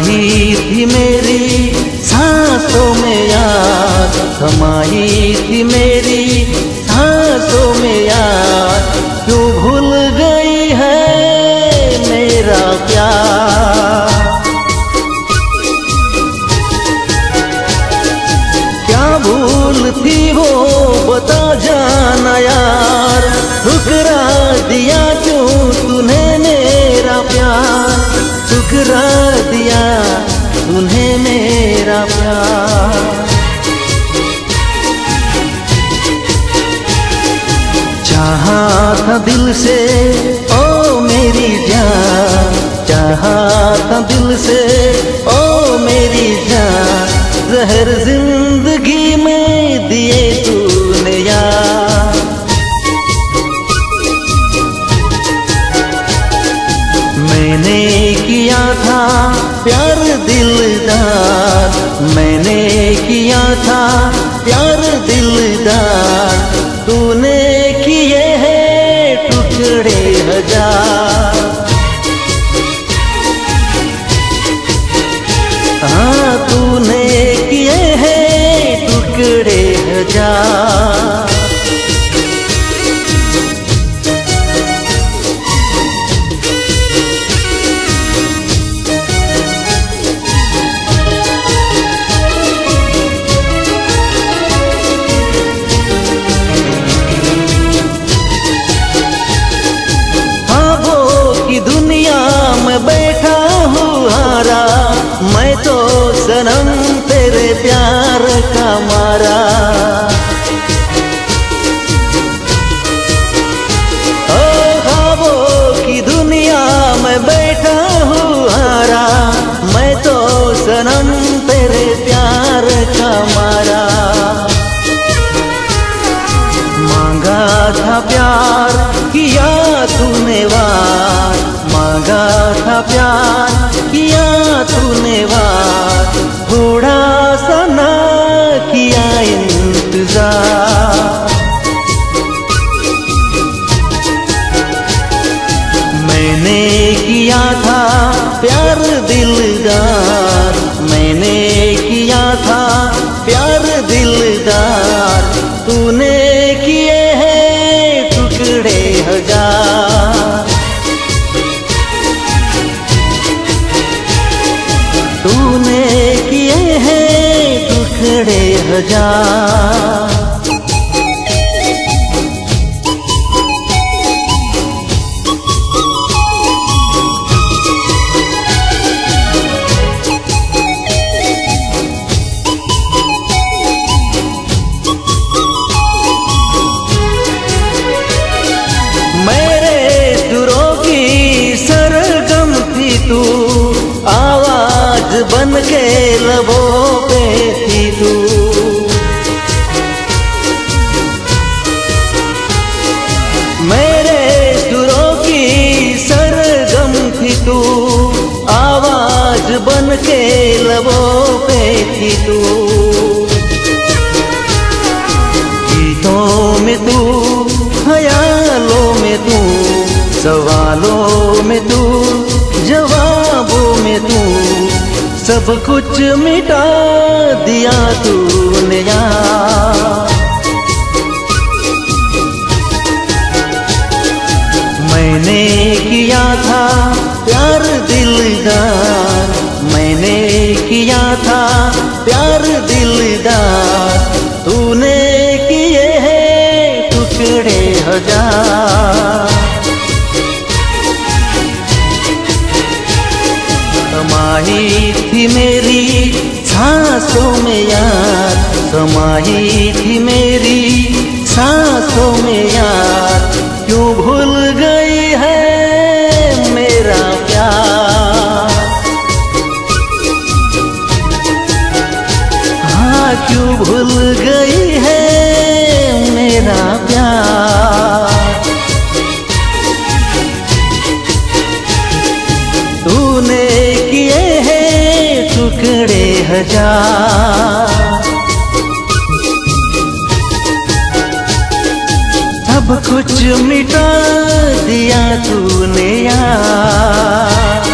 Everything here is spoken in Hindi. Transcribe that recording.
समाई थी मेरी, सांसों में याद समाई थी मेरी, सांसों में याद, क्यों भूल गई है मेरा प्यार? क्या भूल थी वो, बता जाना यार, ठुकरा दिया क्यों तूने मेरा प्यार? ठुकरा दिया उन्हें मेरा प्यार। चाहा था दिल से किया था, प्यार दिलदार। तूने किए हैं टुकड़े हज़ार। हाँ तूने किए हैं टुकड़े हज़ार। का ओ ख्वाबों की दुनिया में बैठा हूँ हारा। मैं तो सनम तेरे प्यार का मांगा था प्यार किया तूने वार। मांगा था प्यार किया तूने वार। तूने किए हैं टुकड़े हज़ार। बन के लबों पे थी तू मेरे सुरों की सरगम थी तू, आवाज़ बन के लबों पे थी तू गीतों में तू, ख्यालों में तू, सवालों में तू, जवाबों में तू। सब कुछ मिटा दिया तूने यार। मैंने किया था प्यार दिलदार। मैंने किया था प्यार दिलदार। तूने किए हैं टुकड़े हज़ार। समाई थी मेरी सांसों में यार। समाई थी मेरी सांसों में यार। क्यों भूल सब कुछ मिटा दिया तूने यार।